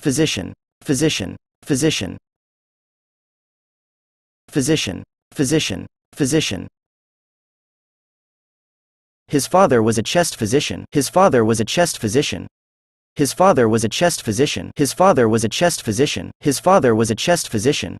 physician, physician, physician, physician, physician, physician. His father was a chest physician. His father was a chest physician. His father was a chest physician. His father was a chest physician. His father was a chest physician.